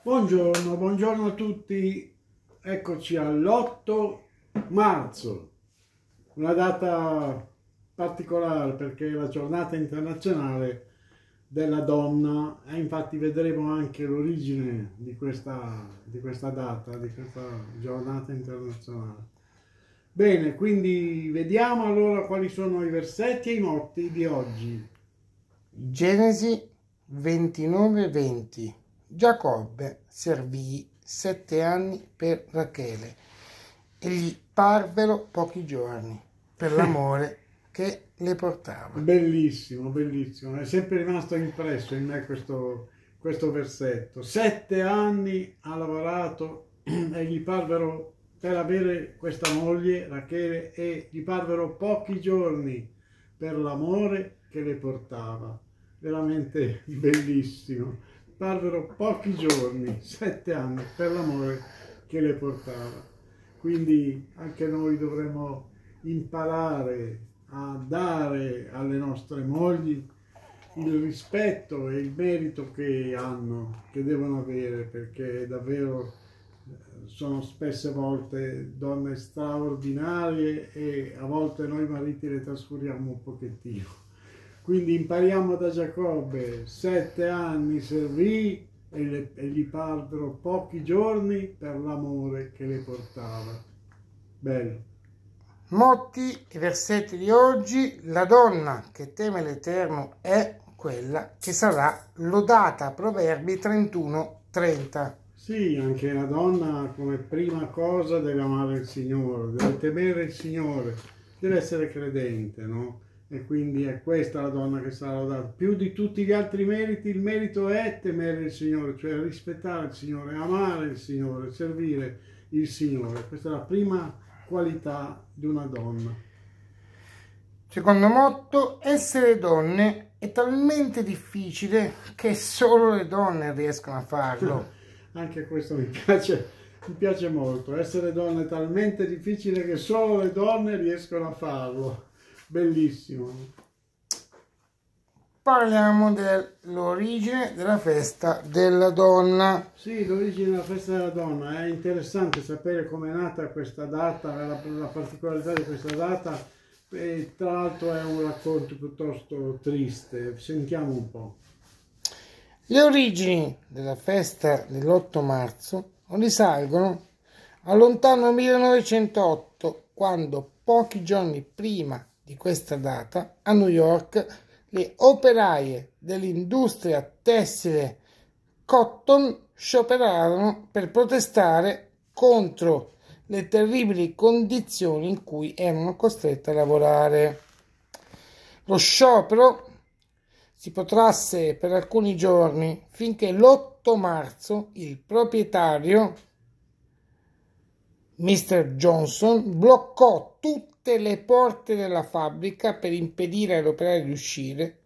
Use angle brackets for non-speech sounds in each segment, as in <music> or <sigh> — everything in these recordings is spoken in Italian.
Buongiorno, buongiorno a tutti. Eccoci all'8 marzo, una data particolare perché è la giornata internazionale della donna e infatti vedremo anche l'origine di questa, di questa data, di questa giornata internazionale. Bene, quindi vediamo allora quali sono i versetti e i motti di oggi. Genesi 29-20 Giacobbe servì sette anni per Rachele e gli parvero pochi giorni per <laughs> l'amore che le portava. Bellissimo, bellissimo, è sempre rimasto impresso in me questo, questo versetto. Sette anni ha lavorato <clears throat> e gli parvero per avere questa moglie, Rachele, e gli parvero pochi giorni per l'amore che le portava. Veramente <laughs> bellissimo. Parvero pochi giorni, sette anni, per l'amore che le portava. Quindi anche noi dovremmo imparare a dare alle nostre mogli il rispetto e il merito che hanno, che devono avere, perché davvero sono spesse volte donne straordinarie e a volte noi mariti le trascuriamo un pochettino. Quindi impariamo da Giacobbe, sette anni servì e, le, e gli parvero pochi giorni per l'amore che le portava. Bello. Motti i versetti di oggi, la donna che teme l'Eterno è quella che sarà lodata. Proverbi 31, 30. Sì, anche la donna come prima cosa deve amare il Signore, deve temere il Signore, deve essere credente, no? E quindi è questa la donna che sarà lodata. Più di tutti gli altri meriti, il merito è temere il Signore, cioè rispettare il Signore, amare il Signore, servire il Signore. Questa è la prima qualità di una donna. Secondo motto, essere donne è talmente difficile che solo le donne riescono a farlo. <laughs> anche questo mi piace, mi piace molto. Essere donne è talmente difficile che solo le donne riescono a farlo. Bellissimo. Parliamo dell'origine della festa della donna. Sì, l'origine della festa della donna. È interessante sapere come è nata questa data, la, la particolarità di questa data. E tra l'altro è un racconto piuttosto triste. Sentiamo un po'. Le origini della festa dell'8 marzo risalgono al lontano 1908, quando pochi giorni prima di questa data a New York le operaie dell'industria tessile Cotton scioperarono per protestare contro le terribili condizioni in cui erano costrette a lavorare. Lo sciopero si protrasse per alcuni giorni finché l'8 marzo il proprietario Mr. Johnson bloccò tutte le porte della fabbrica per impedire agli operai di uscire.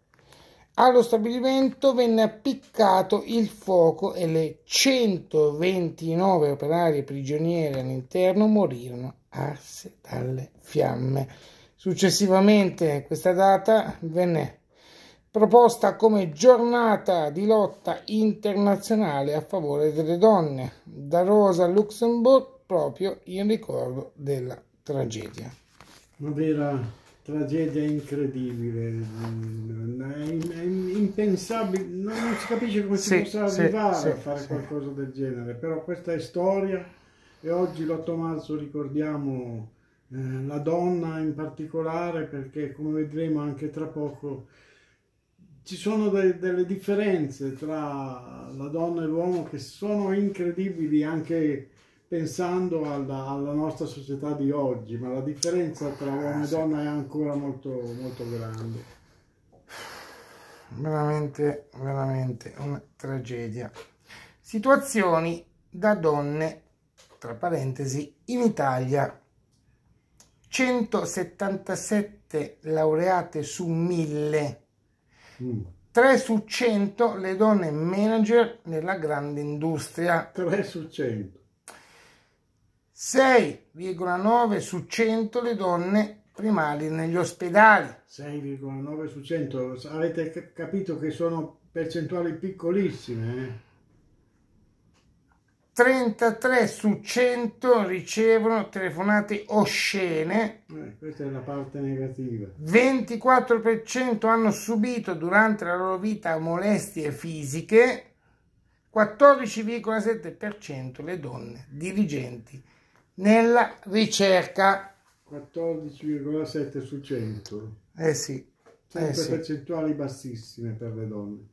Allo stabilimento venne appiccato il fuoco e le 129 operarie prigioniere all'interno morirono arse dalle fiamme. Successivamente questa data venne proposta come giornata di lotta internazionale a favore delle donne da Rosa Luxemburg proprio in ricordo della tragedia. Una vera tragedia incredibile, è, impensabile, non, si capisce come si possa arrivare sì, a fare sì. qualcosa del genere, però questa è storia e oggi l'8 marzo ricordiamo eh, la donna in particolare perché come vedremo anche tra poco ci sono de delle differenze tra la donna e l'uomo che sono incredibili anche pensando alla, alla, nostra società di oggi, ma la differenza tra uomo e donna è ancora molto, molto grande. Veramente, veramente una tragedia. Situazioni da donne, tra parentesi, in Italia. 177 laureate su 1000 3 su 100 le donne manager nella grande industria. 3 su 100. 6,9 su 100 le donne primari negli ospedali. 6,9 su 100. Avete capito che sono percentuali piccolissime. Eh? 33 su 100 ricevono telefonate oscene. Eh, questa è la parte negativa. 24% hanno subito durante la loro vita molestie fisiche. 14,7% le donne dirigenti nella ricerca. 14,7 su 100. Eh sì. Sempre Eh sì. percentuali bassissime per le donne.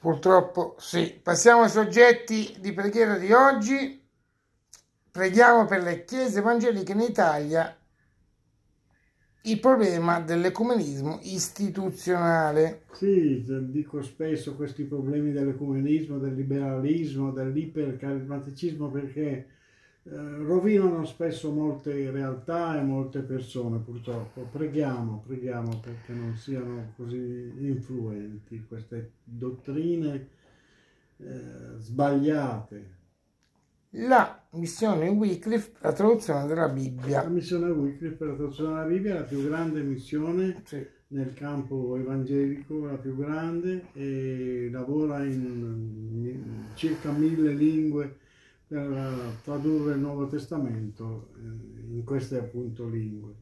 Purtroppo sì. Passiamo ai soggetti di preghiera di oggi. Preghiamo per le chiese evangeliche in Italia il problema dell'ecumenismo istituzionale. Sì, dico spesso questi problemi dell'ecumenismo, del liberalismo, dell'ipercarismaticismo perché rovinano spesso molte realtà e molte persone purtroppo. Preghiamo, preghiamo perché non siano così influenti queste dottrine eh, sbagliate. La missione Wycliffe, la traduzione della Bibbia. La missione Wycliffe per la traduzione della Bibbia è la più grande missione Sì. nel campo evangelico, la più grande, e lavora in, in circa mille lingue per tradurre il Nuovo Testamento eh, in queste appunto lingue.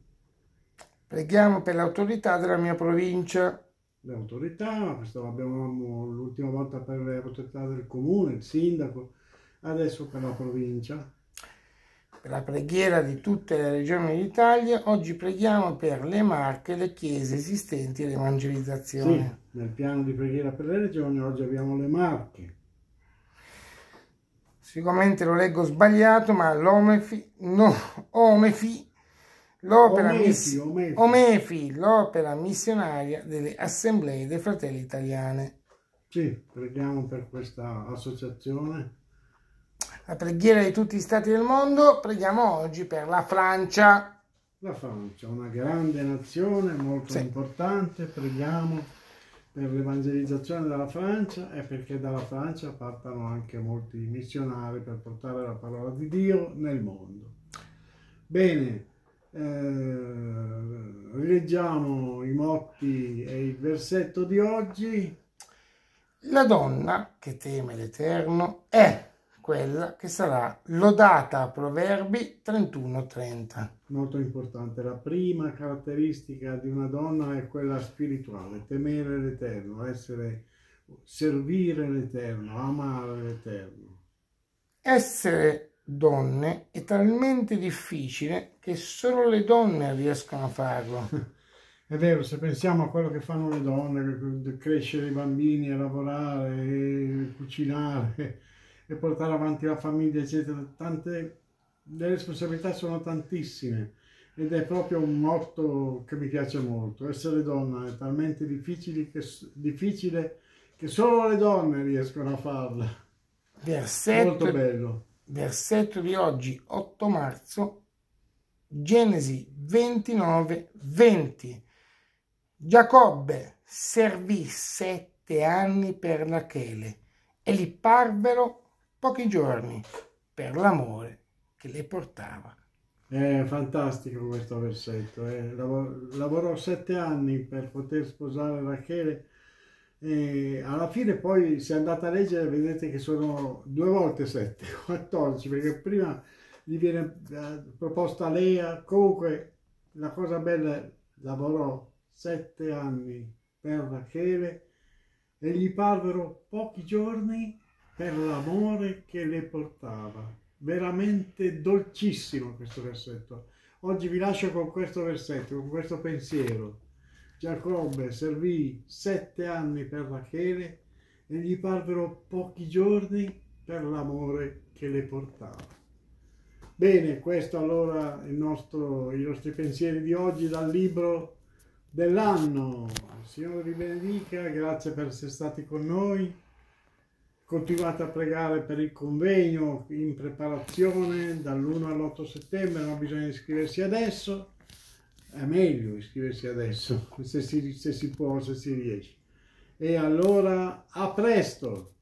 Preghiamo per l'autorità della mia provincia. Le autorità, questo l'abbiamo l'ultima volta per le autorità del comune, il sindaco, adesso per la provincia. Per la preghiera di tutte le regioni d'Italia, oggi preghiamo per le marche le chiese esistenti e Sì, l'evangelizzazione. nel piano di preghiera per le regioni oggi abbiamo le marche. Sicuramente lo leggo sbagliato, ma l'Omefi, no, Omefi, l'opera, Omefi, Omefi. Omefi, l'opera missionaria delle assemblee dei fratelli italiane. Sì, preghiamo per questa associazione. La preghiera di tutti gli stati del mondo, preghiamo oggi per la Francia. La Francia, una grande nazione molto Sì. importante, preghiamo per l'evangelizzazione della Francia e perché dalla Francia partano anche molti missionari per portare la parola di Dio nel mondo. Bene, eh, rileggiamo i motti e il versetto di oggi. La donna che teme l'Eterno è quella che sarà lodata a Proverbi 31-30. Molto importante, la prima caratteristica di una donna è quella spirituale, temere l'Eterno, essere, servire l'Eterno, amare l'Eterno. Essere donne è talmente difficile che solo le donne riescono a farlo. <laughs> È vero, se pensiamo a quello che fanno le donne, crescere i bambini, a lavorare, cucinare e portare avanti la famiglia, eccetera, tante, le responsabilità sono tantissime ed è proprio un motto che mi piace molto. Essere donna è talmente difficile che, difficile che solo le donne riescono a farla. Molto Versetto, bello. versetto di oggi, 8 marzo, Genesi 29, 20. Giacobbe servì sette anni per Rachele e gli parvero pochi giorni per l'amore che le portava. È fantastico questo versetto. eh. Lavo- Lavorò sette anni per poter sposare Rachele e alla fine poi se andate a leggere vedete che sono due volte sette, <laughs> 14, perché prima gli viene eh, proposta Lea. Comunque la cosa bella è lavorò sette anni per Rachele e gli parvero pochi giorni per l'amore che le portava. Veramente dolcissimo questo versetto. Oggi vi lascio con questo versetto, con questo pensiero. Giacobbe servì sette anni per Rachele e gli parvero pochi giorni per l'amore che le portava. Bene, questo allora è il nostro, i nostri pensieri di oggi dal libro dell'anno. Signore vi benedica, grazie per essere stati con noi. Continuate a pregare per il convegno in preparazione dall'1 all'8 settembre, ma bisogna iscriversi adesso. È meglio iscriversi adesso, se si, se si può, se si riesce. E allora a presto!